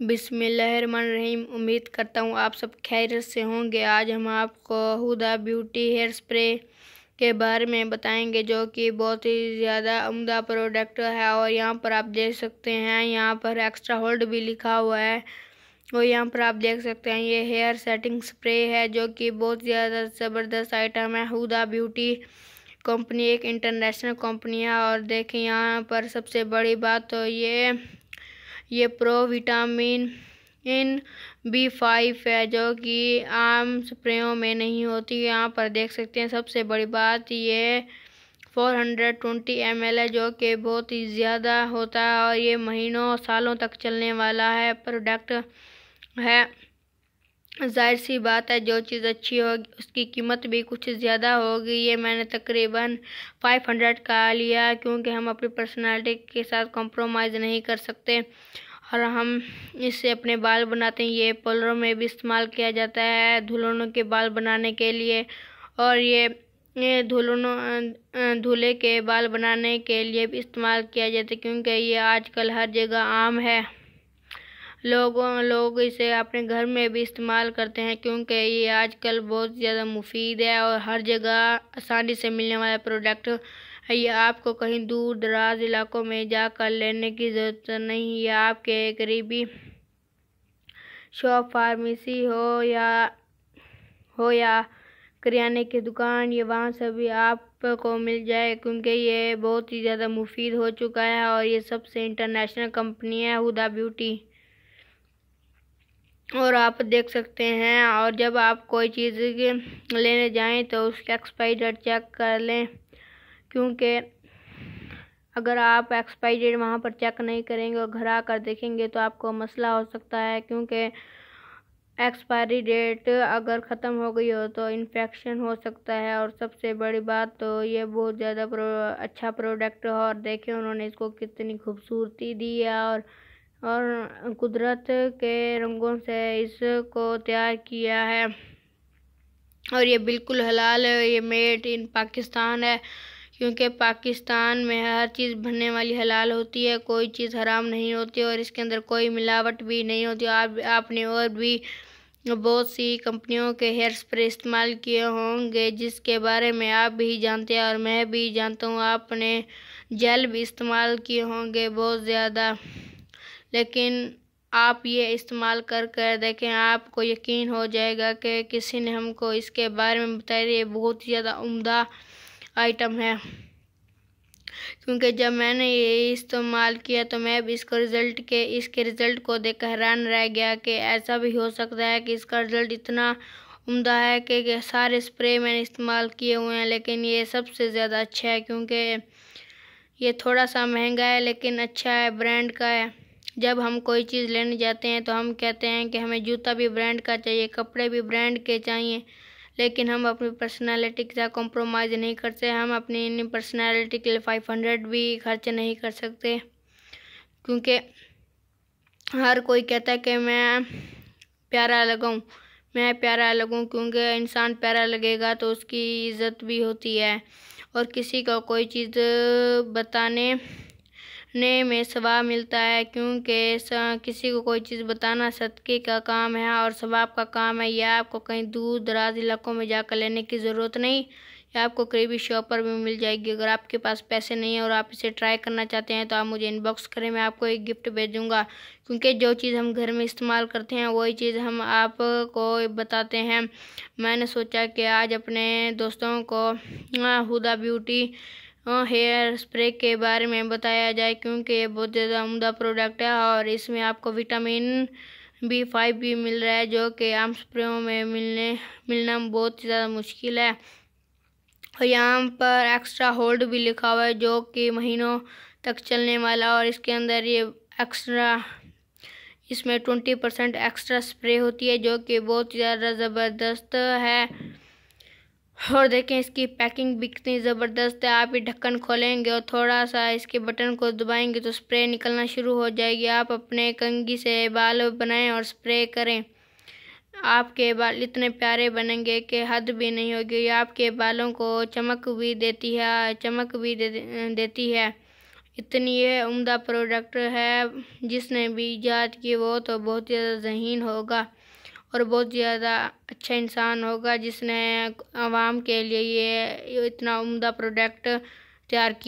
बिस्मिल्लाहिर्रहमानिर्रहीम। उम्मीद करता हूँ आप सब खैरियत से होंगे। आज हम आपको हुदा ब्यूटी हेयर स्प्रे के बारे में बताएँगे, जो कि बहुत ही ज़्यादा उम्दा प्रोडक्ट है और यहाँ पर आप देख सकते हैं, यहाँ पर एक्स्ट्रा होल्ड भी लिखा हुआ है। और यहाँ पर आप देख सकते हैं, ये हेयर सेटिंग स्प्रे है, जो कि बहुत ज़्यादा ज़बरदस्त आइटम है। हुदा ब्यूटी कंपनी, एक इंटरनेशनल कंपनी है। और देखें यहाँ पर सबसे बड़ी बात तो ये ये pro vitamin in B five है, जो कि आम स्प्रेयों में नहीं होती। यहाँ पर देख सकते हैं, सबसे बड़ी बात ये फोर हंड्रेड ट्वेंटी एम एल है, जो कि बहुत ही ज़्यादा होता है और ये महीनों सालों तक चलने वाला है। प्रोडक्ट है। ज़ाहिर सी बात है, जो चीज़ अच्छी होगी, उसकी कीमत भी कुछ ज़्यादा होगी। ये मैंने तकरीबन फाइव हंड्रेड का लिया, क्योंकि हम अपनी पर्सनालिटी के साथ कॉम्प्रोमाइज़ नहीं कर सकते और हम इससे अपने बाल बनाते हैं। ये पलरों में भी इस्तेमाल किया जाता है दुल्हनों के बाल बनाने के लिए और ये ये दुल्हनों दूल्हे के बाल बनाने के लिए भी इस्तेमाल किया जाता है, क्योंकि ये आजकल हर जगह आम है। लोगों, लोग इसे अपने घर में भी इस्तेमाल करते हैं क्योंकि ये आजकल बहुत ज़्यादा मुफीद है और हर जगह आसानी से मिलने वाला प्रोडक्ट ये आपको कहीं दूर दराज इलाकों में जाकर लेने की ज़रूरत नहीं है। आपके करीबी शॉप, फार्मेसी हो या हो या करियाने की दुकान, ये वहाँ से भी आपको मिल जाए क्योंकि ये बहुत ही ज़्यादा मुफीद हो चुका है और ये सबसे इंटरनेशनल कंपनी है हुदा ब्यूटी और आप देख सकते हैं, और जब आप कोई चीज़ लेने जाएँ तो उसका एक्सपायरी डेट चेक कर लें, क्योंकि अगर आप एक्सपायरी डेट वहाँ पर चेक नहीं करेंगे और घर आकर देखेंगे तो आपको मसला हो सकता है, क्योंकि एक्सपायरी डेट अगर ख़त्म हो गई हो तो इन्फेक्शन हो सकता है, और सबसे बड़ी बात तो ये बहुत ज़्यादा प्रो अच्छा प्रोडक्ट है, और देखें उन्होंने इसको कितनी खूबसूरती दी है, और और कुदरत के रंगों से इसको तैयार किया है। और ये बिल्कुल हलाल है, ये मेड इन पाकिस्तान है, क्योंकि पाकिस्तान में हर चीज़ बनने वाली हलाल होती है, कोई चीज़ हराम नहीं होती और इसके अंदर कोई मिलावट भी नहीं होती। आप, आपने और भी बहुत सी कंपनियों के हेयर स्प्रे इस्तेमाल किए होंगे, जिसके बारे में आप भी जानते हैं और मैं भी जानता हूँ, आपने जेल भी इस्तेमाल किए होंगे बहुत ज़्यादा। लेकिन आप ये इस्तेमाल कर कर देखें, आपको यकीन हो जाएगा कि किसी ने हमको इसके बारे में बताया। ये बहुत ही ज़्यादा उम्दा आइटम है। क्योंकि जब मैंने ये इस्तेमाल किया तो मैं भी इसको रिज़ल्ट के, इसके रिज़ल्ट को देख हैरान रह गया कि ऐसा भी हो सकता है कि इसका रिज़ल्ट इतना उम्दा है कि सारे स्प्रे मैंने इस्तेमाल किए हुए हैं। लेकिन ये सबसे ज़्यादा अच्छा है क्योंकि ये थोड़ा सा महँगा है, लेकिन अच्छा है ब्रांड का है। जब हम कोई चीज़ लेने जाते हैं तो हम कहते हैं कि हमें जूता भी ब्रांड का चाहिए, कपड़े भी ब्रांड के चाहिए, लेकिन हम अपनी पर्सनालिटी के साथ कॉम्प्रोमाइज़ नहीं करते, हम अपनी पर्सनालिटी के लिए फाइव हंड्रेड भी खर्च नहीं कर सकते, क्योंकि हर कोई कहता है कि मैं प्यारा लगाऊँ मैं प्यारा लगूं, क्योंकि इंसान प्यारा लगेगा तो उसकी इज़्ज़त भी होती है, और किसी को कोई चीज़ बताने ने में सवाब मिलता है, क्योंकि किसी को कोई चीज़ बताना सदक़े का काम है और सवाब का काम है यह आपको कहीं दूर, दराज इलाकों में जाकर लेने की ज़रूरत नहीं, या आपको करीबी शॉप पर भी मिल जाएगी। अगर आपके पास पैसे नहीं है और आप इसे ट्राई करना चाहते हैं तो आप मुझे इनबॉक्स करें, मैं आपको एक गिफ्ट भेजूँगा। क्योंकि जो चीज़ हम घर में इस्तेमाल करते हैं, वही चीज़ हम आपको बताते हैं। मैंने सोचा कि आज अपने दोस्तों को हुदा ब्यूटी हेयर स्प्रे के बारे में बताया जाए क्योंकि ये बहुत ज़्यादा उमदा प्रोडक्ट है और इसमें आपको विटामिन बी फाइव भी मिल रहा है जो कि आम स्प्रेयों में मिलने, मिलना बहुत ज़्यादा मुश्किल है। और यहाँ पर एक्स्ट्रा होल्ड भी लिखा हुआ है जो कि महीनों तक चलने वाला और इसके अंदर ये एक्स्ट्रा इसमें ट्वेंटी परसेंट एक्स्ट्रा स्प्रे होती है जो कि बहुत ज़्यादा ज़बरदस्त है। और देखें इसकी पैकिंग भी कितनी ज़बरदस्त है। आप ये ढक्कन खोलेंगे और थोड़ा सा इसके बटन को दबाएँगे तो स्प्रे निकलना शुरू हो जाएगी। आप अपने कंगी से बाल बनाएँ और स्प्रे करें। आपके बाल इतने प्यारे बनेंगे कि हद भी नहीं होगी। आपके बालों को चमक भी देती है चमक भी दे, देती है। इतनी ये उम्दा प्रोडक्ट है जिसने भी ईजाद की वो तो बहुत ज़्यादा जहीन होगा। और बहुत ज़्यादा अच्छा इंसान होगा जिसने आवाम के लिए ये इतना उम्दा प्रोडक्ट तैयार किया।